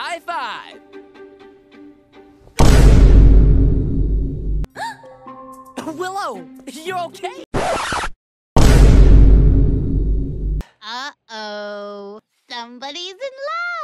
High five! Willow, you're okay? Uh-oh. Somebody's in love.